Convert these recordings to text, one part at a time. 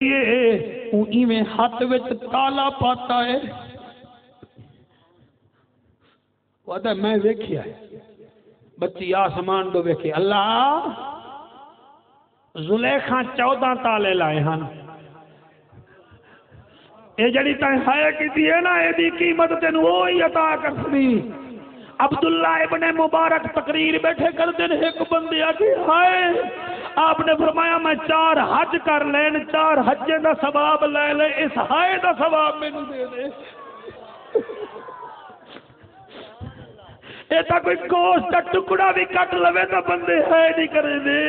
ایویں ہاتھ وچ تالا پاتا ہے۔ وہ میں ویکھیا ہے۔ بچی آسمان دو ویکھے۔ اللہ، زلیخا چودہ تالے لائے ہن۔ یہ جڑی تائیں ہائے کی دیئے نا یہ دی قیمت تین وہی عطا کر سنی عبداللہ ابن مبارک تقریر بیٹھے کر دن ایک بندی آگی ہائے، آپ نے فرمایا میں چار حج کر لین، چار حجے دا ثواب لے لے، اس ہائے دا ثواب میں دے دے۔ یہ تو کوئی گوشت کا ٹکڑا بھی کٹ لوے تو بندے ہے نہیں کرے دے۔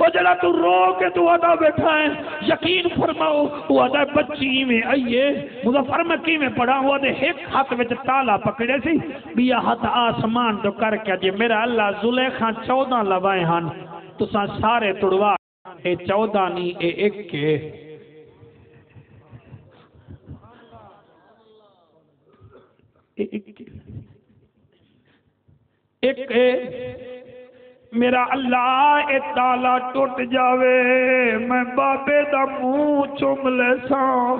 وہ جڑا تو رو کے تو ادا بیٹھا ہے، یقین فرماؤ وہ ادا بچی میں آئیے۔ مظفر میں کی میں پڑھا ہوا دے، ایک ہاتھ وچ تالا پکڑے سی بیا ہاتھ آسمان تو کر کے جی میرا اللہ زلیخا چودہ لوائے ہن تو سا سارے تڑوا اے چودہ نی اے ایک کے۔ ایک کے۔ ایک میرا اللہ اے تالا ٹوٹ جاوے میں بابے دا منہ چوم لے ساں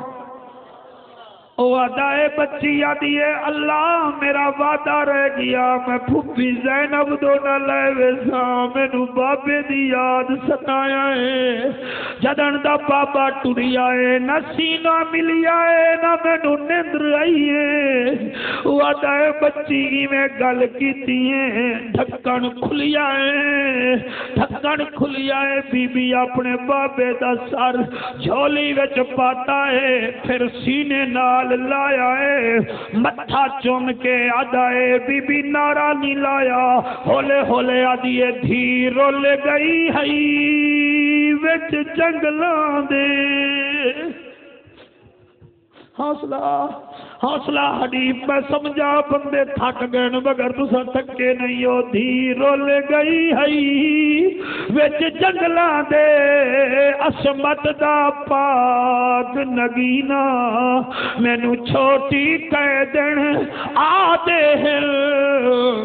او ادائے بچی آدھی ہے اللہ میرا وعدہ رہ گیا، میں پھپی زینب دو نہ لے ویسا مینو بابے دی یاد ستایا ہے جدن دا بابا ٹری آئے نہ سینہ ملی آئے نہ مینو نندر آئی ہے او ادائے بچی میں گل کیتی ہے ڈھکن کھلیا ہے ڈھکن کھلیا ہے بی بی اپنے بابے دا سر جھولی وچ پاتا ہے پھر سینے نال لایا ہے متھا چوم کے آدھائے بی بی نارا نہیں لایا۔ ہولے ہولے آدیے دھی رول گئی ہئی وچ جنگلان دے۔ حوصلہ حوصلہ حدیب میں سمجھا بندے تھک گئے مگر تسا تھکے نہیں ہو دھی رول گئی ہئی۔ وچ جنگلاں دے عصمت دا پاک نگینا مینو چھوٹی کہہ دین آ دے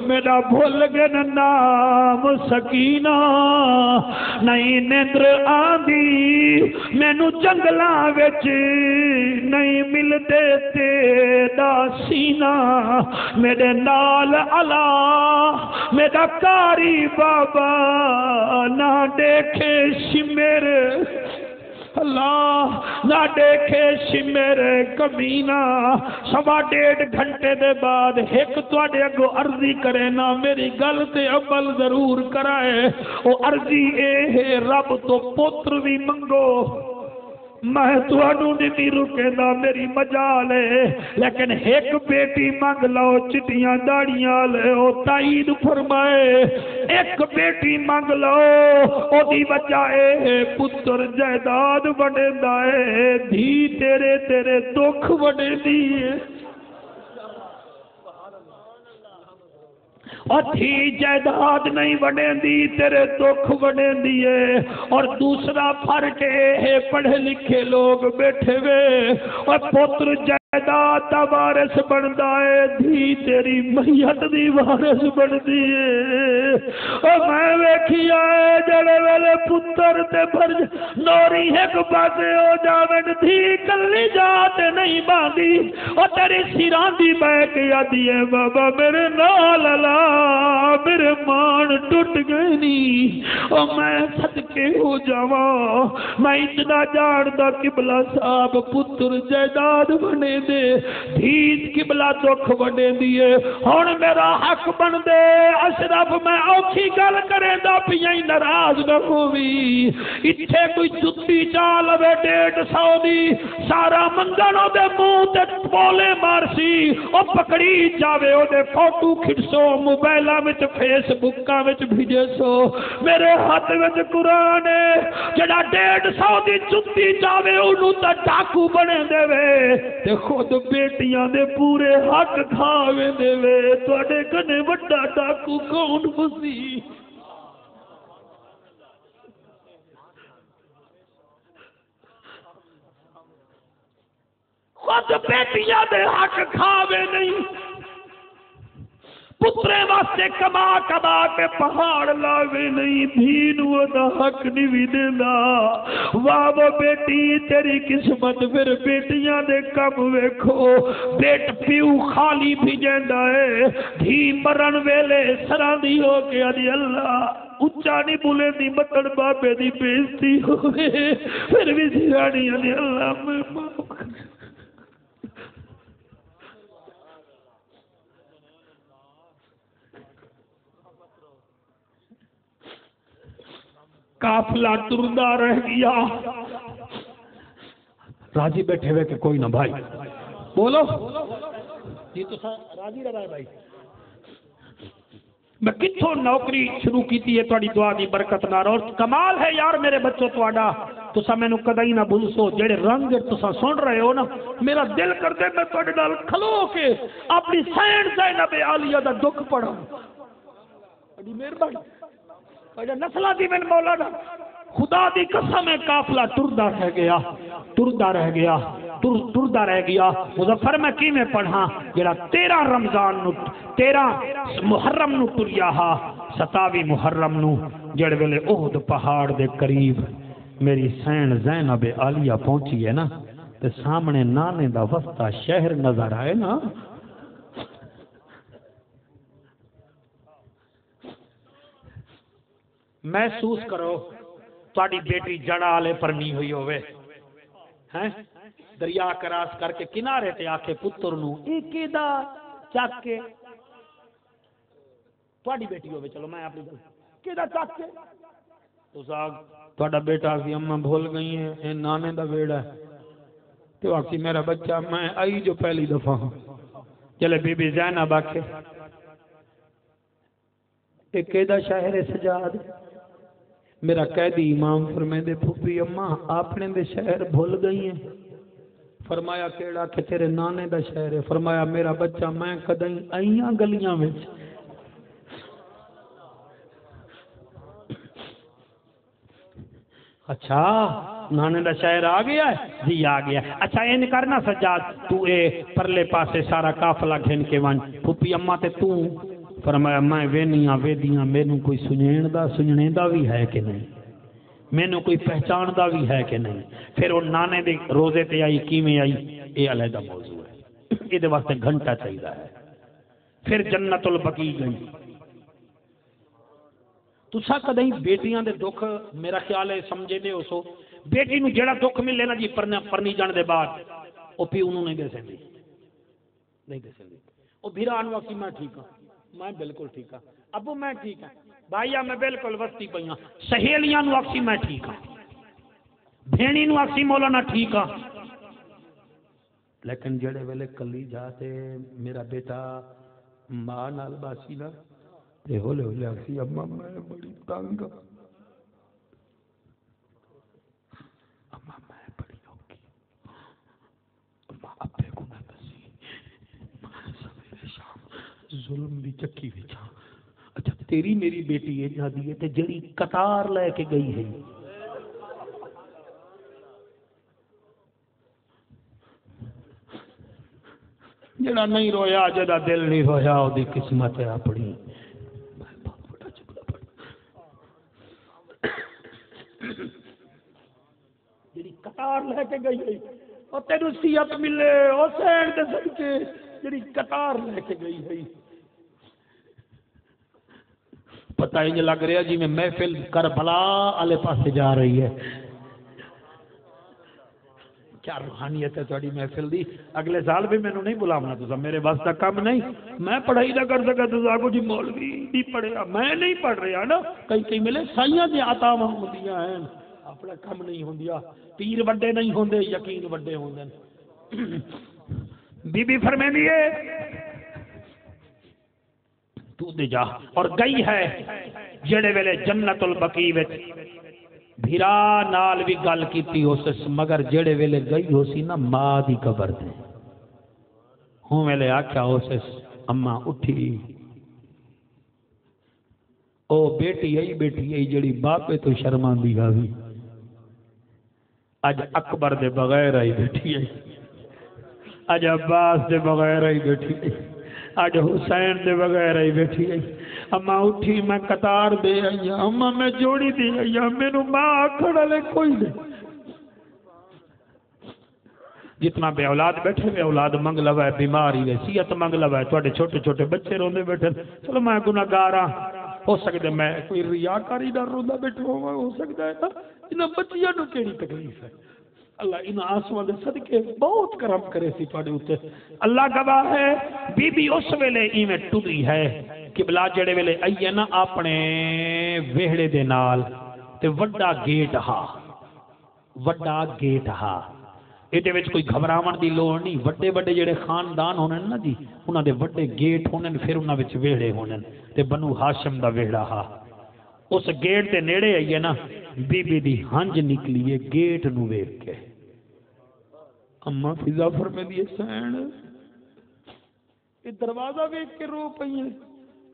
میرا بھول گن نام سکینہ۔ نہیں نیندر آندی مینو جنگلاں وچ نہیں ملتے تیرا سینہ، میرے نال علا میرا کاری بابا، نہ دیکھے شمر اللہ، نہ دیکھے شمر کمینہ۔ سوا ڈیڑھ گھنٹے دے بعد ایک تواڈے اگو عرضی کرے نا میری گل تے عمل ضرور کرائے۔ او عرضی اے ہے، رب تو پتر بھی منگو۔ میں تھانوں نہیں رکے دا میری مجال ہے۔ لیکن ایک بیٹی مانگ لو چٹیاں داڑیاں لے، او تائید فرمائے ایک بیٹی مانگ لو او دی بچائے پتر جائیداد بڑے دائے دھی تیرے تیرے دکھ بڑے دیئے اور تھی جائیداد نہیں بنے دی تیرے دکھ بنے دیے اور دوسرا فرق ہے پڑھے لکھے لوگ بیٹھے ہوئے اور پتر جائیداد دا وارث بندا ہے، دھی تیری میت دی وارث بندی ہے۔ او میں ویکھیا ہے، جڑے ویلے پتر تے بھر نوری ایک پاسے ہو جاون دھی، کلی جات نہیں باندھی۔ او تیری سراں دی بہ کے آدھی بابا میرے نال اللہ میرے مان ٹوٹ گئے نی۔ او میں صدقے ہو جاواں۔ میں اتنا جاندا قبلہ صاحب پتر جائیداد بنے دے، دھیت قبلہ دکھ بنے دیے ہن میرا حق بن دے، اشرف میں اوکھی گل کرے دا پیاں ناراض نہ ہووی۔ ایتھے کوئی جُتی چا لوے ڈیڑھ سو دی۔ سارا منگنوں دے منہ تے بولے مارسی۔ او پکڑی جاوے او دے فوٹو کھڑسو، موبائلاں وچ فیس بکاں وچ بھیجے سو۔ میرے ہاتھ وچ قرآن ہے۔ جڑا ڈیڑھ سو دی جُتی جاوے، اونوں تے ڈاکو بنے دے وے۔ تے خود بیٹیاں دے پورے حق کھاوے دے وے۔ تواڈے کنے وڈا ڈاکو کون سی خود بیٹیاں دے حق کھاوے نہیں۔ پترے واسطے کما کما کے پہاڑ لاوے نہیں، دین دا حق نہیں بھی دینا واہ وہ بیٹی، تیری قسمت، پھر بیٹیاں دے کم ویکھو۔ بیٹ پیو خالی بھی جیندا ہے۔ دھی مرن ویلے سرا دی ہو کے ادی اللہ۔ اچا نہیں بولے دی مکڑ بابے دی بےزتی ہوئے۔ پھر بھی سرانی ادی اللہ، میں معاف کر کافلا ٹردا رہ گیا۔ راجی بیٹھے ہوئے کہ کوئی نہ بھائی۔ بولو۔ جی تو راجی رہا ہے بھائی۔ میں کتوں نوکری شروع کی ہے تھوڑی دعا دی برکت نہ اور کمال ہے یار میرے بچوں تھوڑا تسا مینو کدی نہ بھولسو جڑے رنگ تسا سن رہے ہو نا میرا دل کر دے میں تھوڑے نال کھلو کے اپنی سین زینب عالیہ دا دکھ پڑھا بڑی مہربانی۔ نسل دی من مولانا خدا دی قسم ہے، قافلہ ٹردا رہ گیا ٹردا رہ گیا ٹردا رہ گیا۔ مظفر میں کی میں پڑھا جڑا تیرہ رمضان نو، تیرہ محرم نو ٹریا ہا ستاوی محرم نو، جڑ ویلے احد پہاڑ دے قریب میری سین زینب عالیہ پہنچی ہے نا، تے سامنے نانے دا وسطا شہر نظر آئے نا محسوس کرو تاری بیٹی جڑا والے پر نہیں ہوئی ہوئے ہیں؟ دریا کراس کر کے کنارے تے آ کے پتر نو ایک دا چک کے۔ تاری بیٹی ہوئے چلو میں اپنی گل کہ چک کے؟ تو ساگ تھوڑا بیٹا سی اما بھول گئی ہیں، اے نانے دا ویڑا ہے۔ تو آخسی میرا بچہ، میں آئی جو پہلی دفعہ ہوں چلے، بی بی زینب آکھے۔ ایک دا شہر سجاد؟ میرا قیدی امام فرمائے دے پھوپی اما اپنے دے شہر بھول گئی ہیں۔ فرمایا، کیڑا کہ تیرے نانے دا شہر ہے؟ فرمایا، میرا بچہ میں کدیں آئیاں گلیاں وچ۔ اچھا نانے دا شہر آ گیا ہے؟ جی آ گیا اچھا این کرنا سجاد، تو اے پرلے پاسے سارا قافلہ گھن کے ون۔ پھوپی اما تے تو فرمایا میں وینیاں ویدیاں مینوں کوئی سنین دا سننے دا بھی ہے کہ نہیں مینوں کوئی پہچان دا بھی ہے کہ نہیں پھر وہ نانے دے روزے تے آئی کیویں آئی یہ علیحدہ موضوع ہے یہ واسطے گھنٹہ چاہیے ہے پھر جنت البقی گئی تسا کدی بیٹیاں دے دکھ میرا خیال ہے سمجھے دے ہو سو بیٹی نو جڑا دکھ ملے نا جی پرنے پرنی جان دے بعد وہ پی انہوں نہیں دے سکتی نہیں دے سکتی وہ بھیران واقعی میں ٹھیک ہوں میں بالکل ٹھیک ہوں ابو میں ٹھیک ہوں بھائی میں بالکل وسطی پہ ہوں سہیلیاں نو آخسی میں ٹھیک ہوں بھینی نو آخسی مولانا ٹھیک ہوں لیکن جڑے ویلے کلی جاتے میرا بیٹا ماں نال باسی نا تے ہولے ہولے آخسی اما میں بڑی تنگ اما میں بڑی اوکی اما ابے کو نہ دسی میں سویرے شام ظلم دی چکی وچ ہاں۔ اچھا تیری میری بیٹی ہے جادی ہے تے جڑی قطار لے کے گئی ہے۔ جڑا نہیں رویا جدا دل نہیں رویا وہ قسمت ہے اپنی۔ جڑی قطار لے کے گئی ہے وہ تینو سیت ملے وہ سین دے سکے جڑی قطار لے کے گئی ہے۔ پتہ ہی لگ رہا جی میں محفل کربلا والے پاسے جا رہی ہے۔ کیا روحانیت ہے تھوڑی محفل دی؟ اگلے سال بھی مینوں نہیں بلاونا تو میرے واسطہ کم نہیں۔ میں پڑھائی نہ کر سکا تو آگو جی مولوی نہیں پڑھیا میں نہیں پڑھ رہا نا۔ کئی کئی ملے، سائیاں دی عطا محمدیاں ہیں۔ اپنا کم نہیں ہوندیا پیر وڈے نہیں ہوندے، یقین وڈے ہوندے۔ بی بی فرمے دیے تو دے جا اور گئی ہے جڑے ویلے جنت البقی وچ بھیرا نال بھی گل کیتی ہو سس مگر جڑے ویلے گئی ہو سی نا ماں دی قبر تے ہوں ویلے آکھیا ہو سس اما اٹھی او بیٹی ای بیٹی ای جڑی باپے تو شرماندی گاوی اج اکبر دے بغیر آئی بیٹھی ہے اج عباس دے بغیر آئی بیٹھی ہے اج حسین دے بغیر ہی بیٹھی آئی۔ اما اٹھی میں قطار دے آئی اما میں جوڑی دے آئی میرے ماں کھڑا لے کوئی نہیں۔ جتنا بے اولاد بیٹھے، بے اولاد منگ لوا ہے بیماری ہے سیت منگ لوا ہے تھوڑے چھوٹے چھوٹے بچے روندے بیٹھے۔ چلو میں گناہگار ہاں ہو سکتا میں کوئی ریاکاری نہ روندا بیٹھا ہوا ہو سکتا ہے نا۔ انہاں بچیاں نو کیڑی تکلیف ہے؟ اللہ ان آسمان دے صدقے بہت کرم کرے سی تواڈے اوتے۔ اللہ گواہ ہے بی بی اس ویلے ایویں ٹری ہے کہ بلا جڑے ویلے آئیے نا اپنے وہڑے دے نال۔ تے وڈا گیٹ ہا۔ وڈا گیٹ ہا۔ یہ کوئی گھبراون دی لوڑ نہیں۔ وڈے وڈے جڑے خاندان ہونے نا جی انہاں دے وڈے گیٹ ہونے پھر انہاں وچ ویڑے ہونے تے بنو ہاشم دا ویڑا ہا۔ اس گیٹ دے نیڑے آئیے نا بی بی دی ہنج نکلی ہے، گیٹ نو ویکھ کے۔ اما فضا فرمے سین۔ یہ دروازہ ویکھ کے رو پئی ہیں۔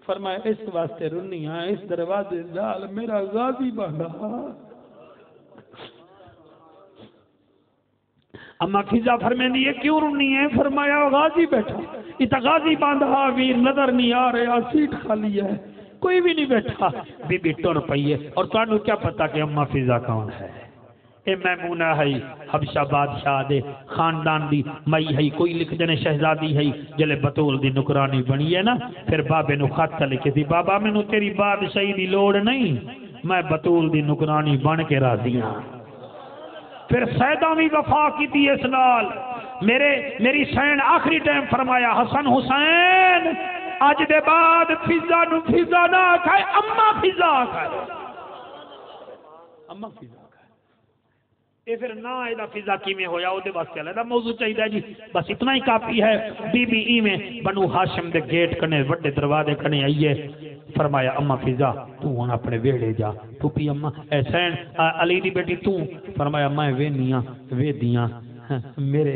فرمایا، اس واسطے رنی ہاں اس دروازے دال میرا غازی بندا اما فضا فرمے دی کیوں رونی ہے؟ فرمایا، غازی بیٹھا۔ یہ غازی باندھا ویر نظر نہیں آ رہا، سیٹ خالی ہے۔ کوئی بھی نہیں بیٹھا۔ بی بی ٹر پئی ہے۔ اور تانوں کیا پتا کہ اما فضا کون ہے؟ اے میمونہ ہے حبشہ بادشاہ دے خاندان دی مئی ہے کوئی لکھ دینے شہزادی ہے جلے بطول دی نکرانی بنی ہے نا، پھر بابے نو خط لکھے دی، بابا میں نو تیری بادشاہی دی لوڑ نہیں، میں بطول دی نکرانی بن کے راضی ہوں پھر سیدہ بھی وفا کی تھی اس نال۔ میرے، میری سین آخری ٹائم فرمایا، حسن حسین، اج دے بعد فضا نو فضا نہ کھائے، اما فضا کھائے۔ اما فضا۔ اے پھر نہ ایدہ فضا کی میں ہویا او دے بس چلے موضوع چاہیے جی۔ بس اتنا ہی کافی ہے۔ بی بی ای میں بنو ہاشم دے گیٹ کنے، وڈے دروازے کنے آئیے۔ فرمایا، اما فضا، تو ہن اپنے ویڑے جا۔ تو پی اما احسین علی دی بیٹی تو فرمایا، میں وے نیاں وے دیاں ہاں، میرے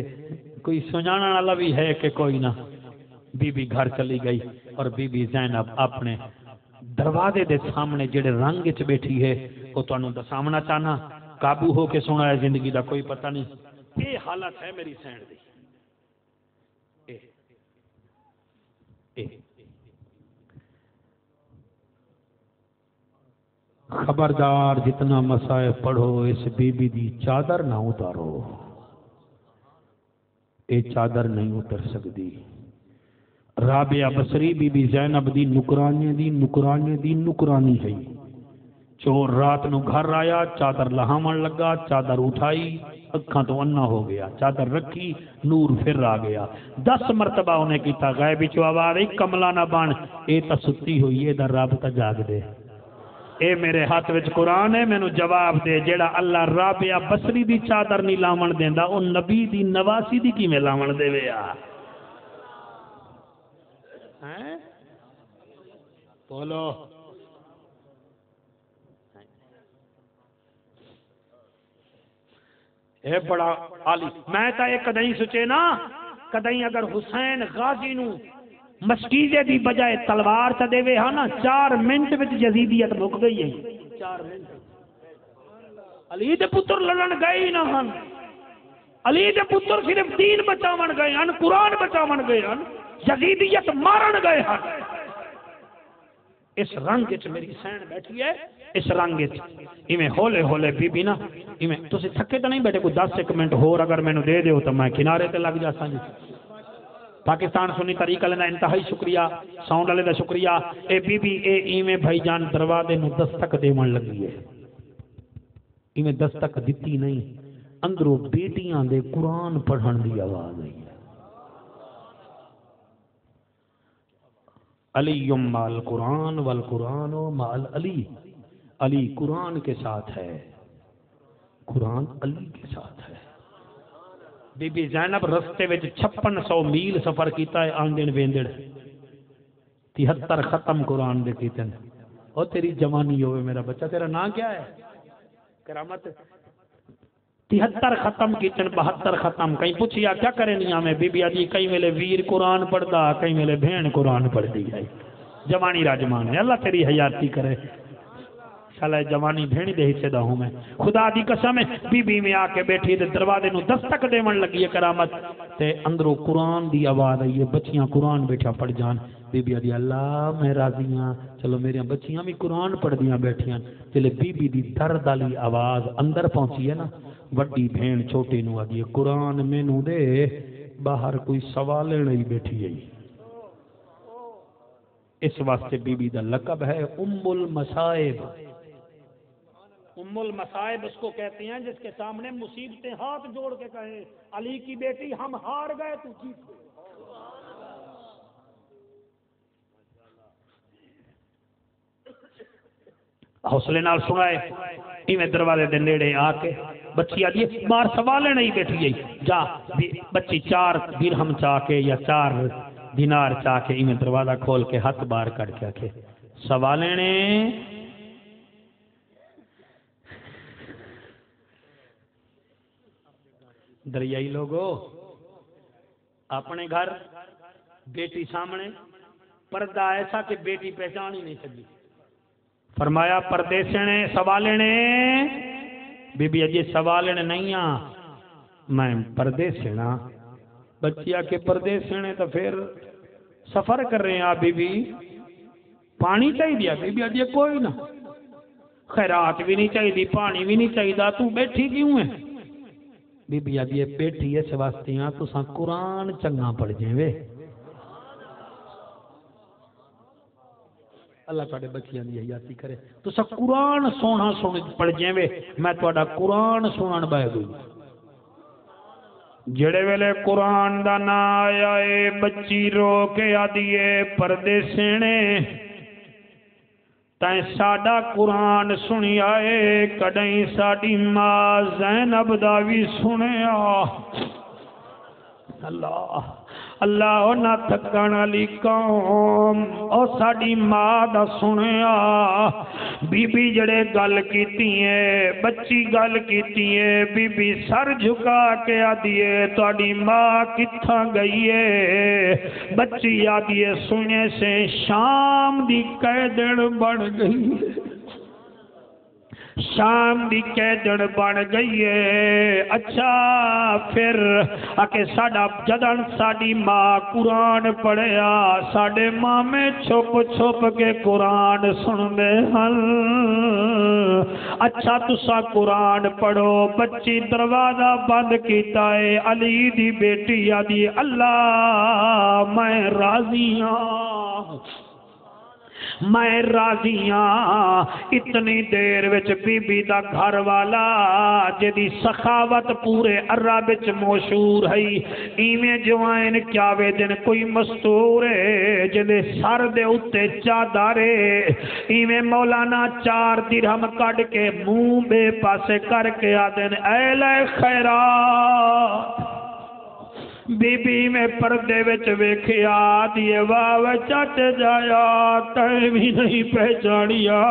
کوئی سنانا والا بھی ہے کہ کوئی نہ۔ بی بی گھر چلی گئی اور بی بی زینب اپنے دروازے دے سامنے جڑے رنگ وچ بیٹھی ہے، وہ تانوں دسامنا چاہنا۔ قابو ہو کے سنا ہے زندگی دا کوئی پتہ نہیں۔ یہ حالت ہے میری سینڈ دی۔ اے۔ اے۔ خبردار جتنا مسائل پڑھو اس بی بی دی چادر نہ اتارو۔ اے چادر نہیں اتر سکتی۔ رابعہ بصری بی بی زینب دی نکرانی دی نکرانی دی نکرانی ہے۔ چور رات نو گھر آیا چادر لہامن لگا چادر اٹھائی اکھاں تو انا ہو گیا چادر رکھی نور پھر آ گیا دس مرتبہ انہیں کیتا غائب چو آواز کملا نہ بن اے تا ستی ہوئی اے در رب تا جاگ دے اے میرے ہاتھ وچ قرآن ہے مینو جواب دے جیڑا اللہ رابعہ بصری دی چادر نہیں لاون دیندا او نبی دی نواسی دی کیویں لاون دے ویا ہیں بولو اے بڑا عالی۔ میں تا ایک کدی سوچے نا کدی اگر حسین غازی نو مسکیزے دی بجائے تلوار تا دے وے ہاں نا چار منٹ وچ یزیدیت مک گئی ہے۔ چار منٹ۔ علی دے پتر لڑن گئے نہ ہن۔ علی دے پتر صرف دین بچاون گئے ہن قرآن بچاون گئے ہن یزیدیت مارن گئے ہن۔ اس رنگ وچ میری سین بیٹھی ہے، اس رنگ ایویں ہولے ہولے بی بی نا، ایویں تسی تھکے تو نہیں بیٹھے، کوئی دس ایک منٹ ہور اگر مینوں دے دیو تو میں کنارے تے لگ جاساں جی۔ پاکستان سنی طریقہ لینا، انتہائی شکریہ، ساؤنڈ والے دا شکریہ۔ اے بی بی اے ایویں بھائی جان دروازے نو دستک دیون لگی ہے۔ ایویں دستک دتی نہیں، اندروں بیٹیاں دے قرآن پڑھن دی آواز آئی ہے۔ علی مال قرآن والقرآن مال علی علی قرآن کے ساتھ ہے۔ قرآن علی کے ساتھ ہے۔ بی بی زینب رستے وچ چھپن سو میل سفر کیتا ہے آندن ویندڑ تہتر ختم قرآن دے کیتے ہیں او تیری جوانی ہوئے میرا بچہ، تیرا نام کیا ہے؟ کرامت تہتر ختم کیچن بہتر ختم۔ کہیں پوچھیا، کیا کرے نہیں ہمیں بی بی آجی کئی میلے ویر قرآن پڑھتا کئی میلے بھین قرآن پڑھتی ہے۔ جوانی راجمان ہے، اللہ تیری حیاتی کرے۔ شالا جوانی بھیڑی دے حصے دا ہوں میں۔ خدا دی قسم ہے، بی بی میں آ کے بیٹھی تے دروازے نو دستک دیون لگی ہے کرامت۔ تے اندروں قرآن دی آواز آئی ہے، بچیاں قرآن بیٹھا پڑھ جان۔ بی بی آدھی اللہ میں راضی ہاں۔ چلو میری بچیاں بھی قرآن پڑھ دیاں بیٹھیاں۔ چلے بی بی دی درد والی آواز اندر پہنچی ہے نا۔ وڈی بھین چھوٹی نو آدھی قرآن مینو دے باہر کوئی سوال نہیں بیٹھی ہے اس واسطے بی بی دا لقب ہے ام المصائب ام المصائب اس کو کہتے ہیں جس کے سامنے مصیبتیں ہاتھ جوڑ کے کہیں علی کی بیٹی ہم ہار گئے تو جیت گئے حوصلے نال سنائے۔ ایویں دروازے دے نیڑے آ کے بچی آدھی مار سوالے نہیں بیٹھی گئی۔ جا بچی چار درہم چاہ کے یا چار دینار چاہ کے ایویں دروازہ کھول کے ہاتھ بار کر کے آکے سوالے نے دریائی لوگو، اپنے گھر بیٹی سامنے پردہ ایسا کہ بیٹی پہچان ہی نہیں سکی۔ فرمایا پردیسنے سوالنے بی بی اجی سوالنے نہیں آ۔ میں پردیسنا بچیا کے پردیسنے تو پھر سفر کر رہے ہیں آپ بی بی پانی چاہی دیا بی بی اجی کوئی نہ۔ خیرات بھی نہیں چاہی دی پانی بھی نہیں چاہی دا تو بیٹھی کیوں ہے؟ بی بی اجی بیٹھی ہے سواستیاں تو ساں قرآن چنگا پڑھ جائیں۔ وے اللہ تواڈے بچیاں دی حیاتی کرے۔ تو سا قرآن سونا سن پڑھ جویں میں تواڈا قرآن سنن بہ گئی جڑے ویلے قرآن دا نا آیا اے، بچی رو کے آدیے پردے سینے۔ تائیں ساڈا قرآن سنی آئے کڈیں ساڈی ماں زینب دا وی سنیا۔ اللہ۔ اللہ نہ تھکن والی قوم او ساڈی ماں دا سنیا بی بی جڑے گل کیتی ہے بچی گل کیتی ہے بی بی سر جھکا کے آدھی ہے تہاڈی ماں کتھاں گئی ہے بچی آدھی ہے سنے سے شام دی قیدن بن گئی ہے شام دی قیدن بن گئی ہے۔ اچھا پھر اکے ساڈا جدن ساڈی ماں قرآن پڑھیا، ساڈے ماں میں چھپ چھپ کے قرآن سن دے ہن۔ اچھا تسا قرآن پڑھو۔ بچی دروازہ بند کیتا ہے۔ علی دی بیٹی آدھی، اللہ میں راضی ہاں۔ میں راضیاں اتنی دیر وچ بی بی دا گھر والا، جدی سخاوت پورے عرب وچ مشہور ہے۔ ایویں جوائن کیا وے دن کوئی مستور ہے، جدے سر دے اوتے چادر ایویں مولانا چار درہم کڈ کے منہ بے پاسے کر کے آدن، اے لے خیرات۔ بی بی میں پردے وچ ویکھیا دیے واہ چٹ جایا تے بھی نہیں پہچانیا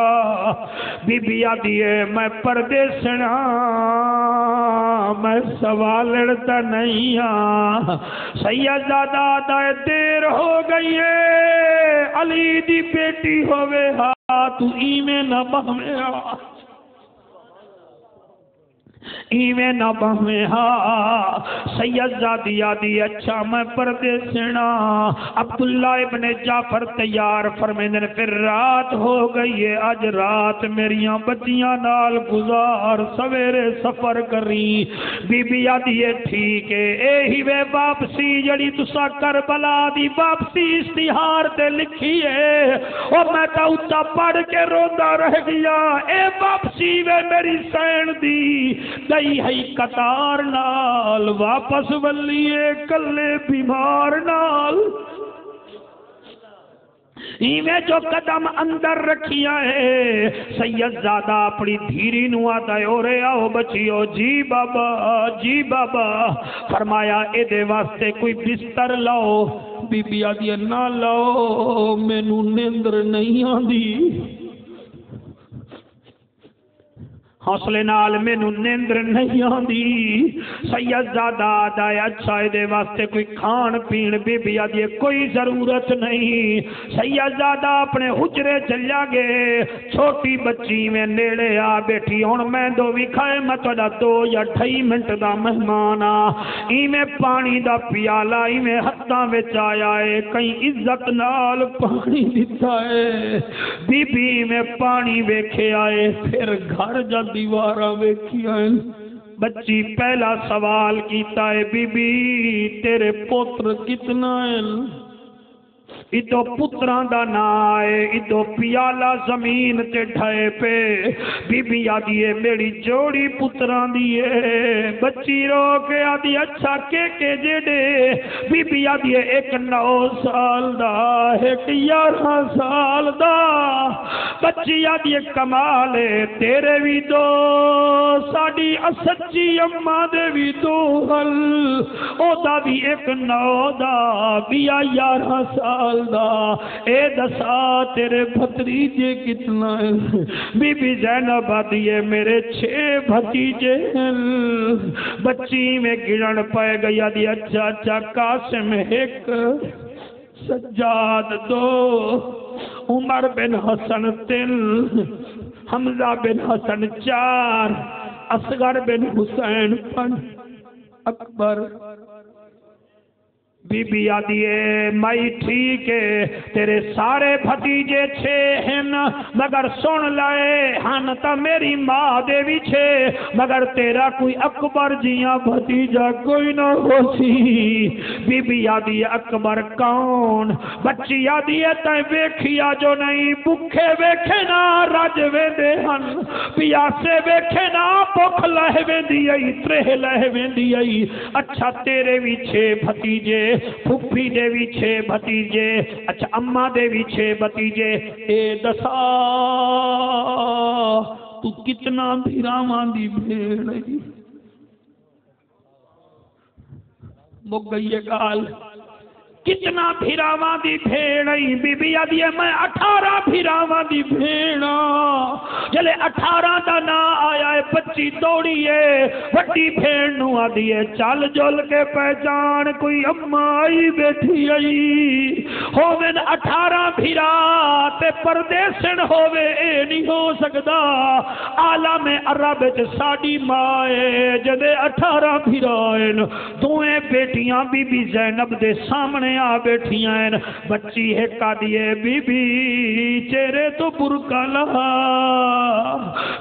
بی بی آدیے میں پردے سنا میں سوالڑ تا نہیں ہاں سید زادہ دائے دیر ہو گئی ہے علی دی بیٹی ہوئے ہاں تو ایمیں نہ بہمیں ہاں ایویں نہ بہویں ہا۔ سید زادی آدی اچھا میں پردے سنا عبداللہ ابن جعفر تیار فرمیندن پھر رات ہو گئی ہے، آج رات میریاں بچیاں نال گزار، سویرے سفر کری۔ بی بی آدی ہے ٹھیک ہے۔ اے ہی وے واپسی جڑی تسا کربلا دی واپسی استہار تے لکھی ہے۔ اور میں تا اتا پڑھ کے روندہ رہ گیا۔ اے واپسی وے میری سین دی۔ گئی ہے قطار نال واپس ولیے کلے بیمار نال ایویں جو قدم اندر رکھیا ہے سید زادہ اپنی دھیری نو آتا ہے اور آؤ بچیو جی بابا جی بابا فرمایا اے دے واسطے کوئی بستر لاؤ بی بی آدھی نہ لاؤ مینو نیندر نہیں آندی حوصلے نال مینو نیندر نہیں آتی سید زادہ آدھا اچھا دے واسطے کوئی کھان پین بی بی آدھی کوئی ضرورت نہیں۔ سید زادہ اپنے حجرے چلیا گے چھوٹی بچی میں نیڑے آ بیٹھی۔ ہوں میں دو بھی کھائے، میں تھوڑا دو یا ٹھائی منٹ دا مہمان آ۔ میں پانی دا پیالا میں ہتھاں وچ آیا ہے کئی عزت نال پانی دیتا ہے۔ بی بی میں پانی ویکھے آئے پھر گھر جا دیوارا ویکھیا بچی پہلا سوال کیتا ہے بی بی تیرے پوتر کتنا ہے ادو پتران دا نا آئے ادو پیالا زمین تے ڈھائے پہ بی بی آدھی میری جوڑی پتران دیئے بچی رو کے آدھی اچھا کے کے جے دے بی بی آدھی ایک نو سال دا ایک یارہ سال دا بچی آدھی کمالے تیرے بھی دو ساڑی سچی اممہ دے بھی دو حل او دا بھی ایک نو دا بیا یارہ سال دا اے دسا، تیرے بھتریجے کتنا ہے؟ بی بی زینب آدھیے میرے چھے بھتیجے بچی میں گرن پائے گئی آدھی اچھا اچھا قاسم ایک۔ سجاد دو، عمر بن حسن تل حمزہ بن حسن چار، اصغر بن حسین پن اکبر بی بی آدھیے مائی ٹھیک ہے، تیرے سارے بھتیجے چھے ہیں۔ مگر سن لائے ہن تا میری ماں دے بھی چھے مگر تیرا کوئی اکبر جیاں بھتیجا کوئی نہ ہو سی۔ بی بی آدھیے اکبر کون؟ بچی آدھیے تائیں بیکھیا جو نہیں۔ بکھے بیکھے نا راج ویندے ہن۔ پیاسے بیکھے نا پوکھ لہ ویندی آئی، ترہ لہ ویندی آئی۔ اچھا تیرے بھی چھے بھتیجے۔ پھپھی دے بھی چھے، بھتیجے اچھا اممہ دے بھی چھے، بھتیجے۔ اے دسا، تو کتنا بھیرامان دی بھیڑ ہے۔ مک گئی گال۔ کتنا بھیراواں دی بھیڑی بی بی آدھی ہے میں اٹھارہ بھیراواں دی بھیڑا جلے اٹھارہ دا نا آیا ہے پچی دوڑی ہے وٹی بھیڑ نو آدھی ہے چل جل کے پہچان کوئی اممہ آئی بیٹھی آئی ہووین اٹھارہ بھیرا تے پردے سن ہووے اے نہیں ہو سکدا عالم عرب چ ساڈی مائے جدے اٹھارہ بھیرائن دوئیں بیٹیاں بی بی زینب دے سامنے سامنے آ بیٹھی ہیں۔ بچی ہے کا دیے بی بی چہرے تو برکا لہا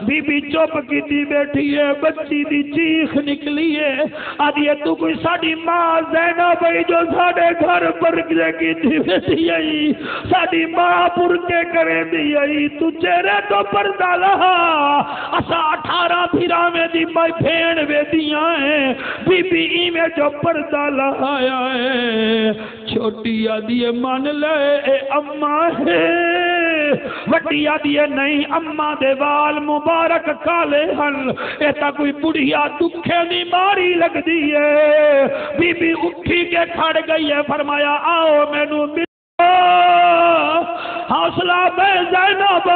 بی بی چوپ کی دی بیٹھی ہے، بچی دی چیخ نکلی ہے۔ آدھی تو کوئی ساڑی ماں زینہ بھائی جو ساڑے گھر پر کی دی بیٹھی ہے۔ ساڑی ماں پر کے کرے دی ہے۔ تو چہرے تو پردہ لہا اسا اٹھارہ پھرا میں دی مائی پھین وے دیاں ہیں۔ بی بی ای میں جو پردہ لہایا ہے۔ چھوٹی آدھی مان لے، اے اما ہے۔ وٹی آدھی نہیں اما دے وال مبارک کالے ہن۔ اے تا کوئی بڑھیا دکھے نہیں ماری لگ دی ہے۔ بی بی اٹھی کے کھڑ گئی ہے، فرمایا، آؤ میں نو حوصلہ بے زینب۔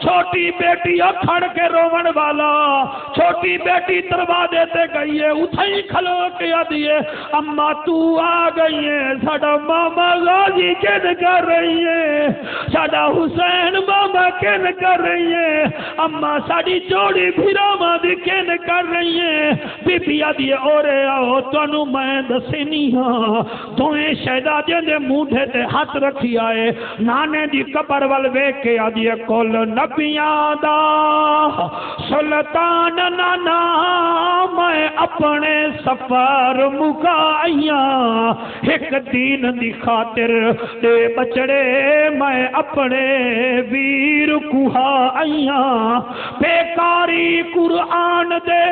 چھوٹی بیٹی کھڑ کے رومن والا۔ چھوٹی بیٹی دروازے تے گئی ہے اتھائی کھلو کے دیے اما تو آ گئی ہے، ساڈا ماما غازی کن کر رہی ہے۔ ساڈا حسین ماما کن کر رہی ہے۔ اما ساڈی جوڑی بھیراواں دی کن کر رہی ہے۔ بی بی آدھی اورے آؤ، تانوں میں دسنی ہاں۔ دوئیں شہزادے دے منہ تے ہاتھ رکھی آئے۔ نانے دی قبر وال ویکھ کے آدھی کول نبیاں دا۔ سلطان نانا، میں اپنے سفر مکائیاں، ایک دین دی خاطر۔ دے بچڑے، میں اپنے ویر کوہا آئیاں بیکاری قرآن دے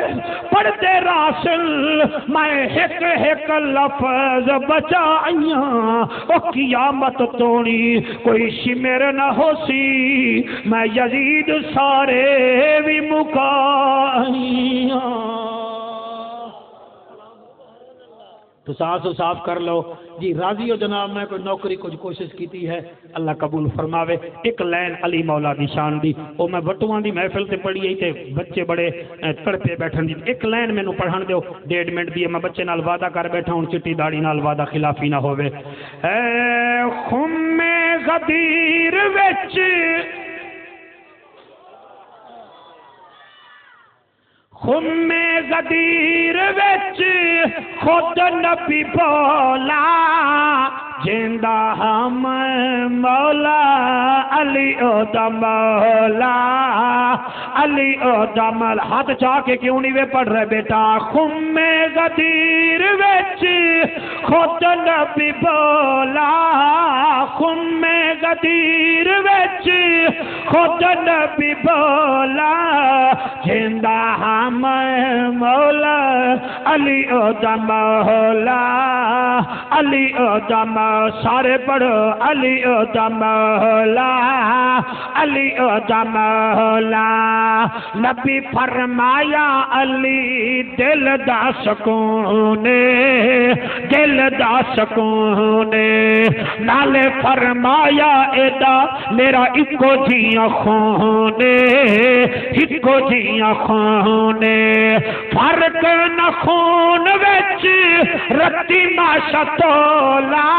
پڑھتے راسل، میں ایک ایک لفظ بچا آئیاں او قیامت تونی کوئی شمر نہ ہو سی میں یزید سارے بھی مکائیاں تو ساس و صاف کر لو۔ جی راضی ہو جناب، میں کوئی نوکری، کچھ کوشش کیتی ہے، اللہ قبول فرماوے۔ ایک لین علی مولا دی شان دی، او میں بٹواں دی محفل تے پڑھی آئی تے بچے بڑے تڑپے بیٹھن دی۔ ایک لین مینوں پڑھن دیو، ڈیڑھ منٹ دی میں بچے نال وعدہ کر بیٹھا ہوں، چٹی داڑی نال وعدہ خلافی نہ ہوے اے خم غدیر وچ خم غدیر وچ خود نبی بولا جیندہ ہم مولا علی او دا مولا علی او دا مولا ہاتھ چاہ کے کیوں نہیں وے پڑھ رہے بیٹا؟ خم غدیر وچ خود نبی بولا۔ خم غدیر وچ خود نبی بولا۔ جیندہ ہم مولا علی او دا مولا علی او دا مولا سارے پڑھو علی او دا مولا، علی او دا مولا۔ نبی فرمایا، علی دل دا سکون دل دا سکون نالے فرمایا ایڈا میرا ایکو جیاں خون ایکو جیاں خون فرق نہ خون وچ رتی ماشا تولا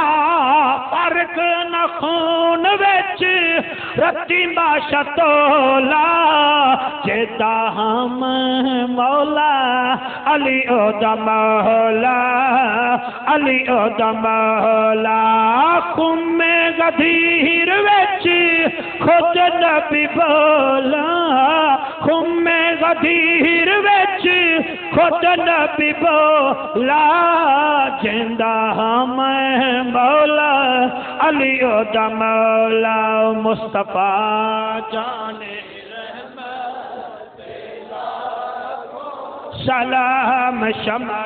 فرق نہ خون وچ۔ رتی ماشا تولا جیتا ہم مولا علی او دا مولا، علی او دا مولا۔ خم غدیر وچ خود نبی بولا۔ خم غدیر وچ خود نبی بولا جندہ ہم مولا علی او دا مولا مصطفیٰ جانے سلام شمع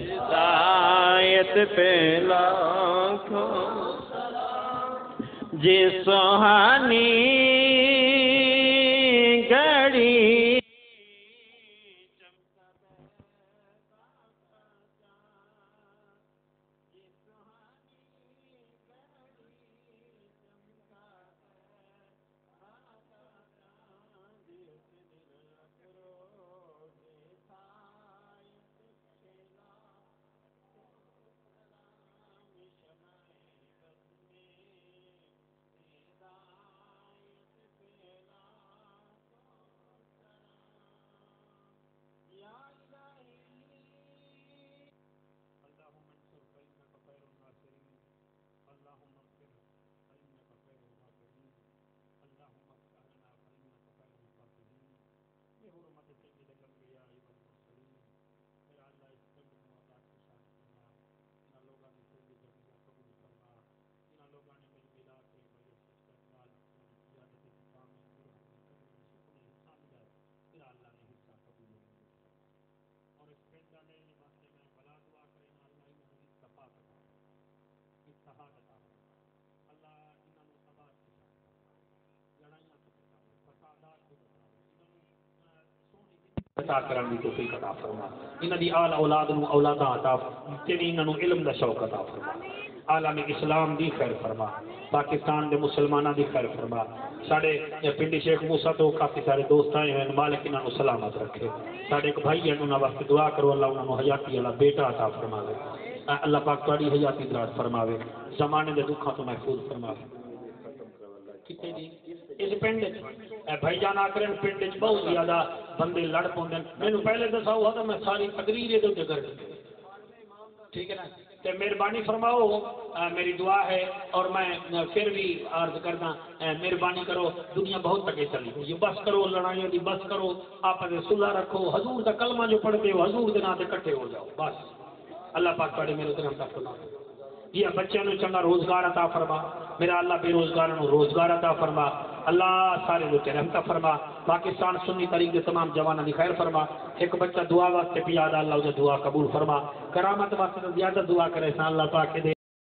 ہدایت پہ لاکھوں جی عطا کرن دی توفیق عطا فرما۔ انہاں دی آل اولاد نو اولاداں عطا تے انہاں نو علم دا شوق عطا فرما۔ عالم اسلام دی خیر فرما۔ پاکستان دے مسلماناں دی خیر فرما۔ ساڈے پنڈی شیخ موسی تو کافی سارے دوست آئے ہیں۔ مالک انہاں نو سلامت رکھے۔ ساڈے ایک بھائی ہیں، انہاں واسطے دعا کرو۔ اللہ انہاں نو حیاتی والا بیٹا عطا فرماوے۔ اللہ پاک تہاڈی حیاتی دراز فرماوے۔ زمانے دے دکھاں تو محفوظ فرماوے۔ کتے دی؟ اس پنڈ بھائی جان آکرن پنڈ بہت زیادہ بندے لڑ پوندے مینوں پہلے میں ساری تقریر کر ٹھیک ہے نا؟ تے مہربانی فرماؤ۔ میری دعا ہے اور میں پھر بھی عرض کرنا مہربانی کرو۔ دنیا بہت تکے چلی ہوئی بس کرو لڑائیوں دی، بس کرو۔ آپ صلح رکھو۔ حضور دا کلمہ جو پڑھتے ہو، حضور دے نام تے کٹھے ہو جاؤ۔ بس۔ اللہ پاک پڑھے میرے دن ہم تک یہ بچوں نے چنگا روزگار عطا فرما۔ میرا اللہ بے روزگار روزگار عطا فرما۔ اللہ سارے لوگ رحمتہ فرما۔ پاکستان سنی تاریخ کے تمام جوانوں کی خیر فرما۔ ایک بچہ دعا واسطے پیاد اللہ اسے دعا قبول فرما۔ کرامت واسطے زیادہ دعا کرے سان اللہ پاک دے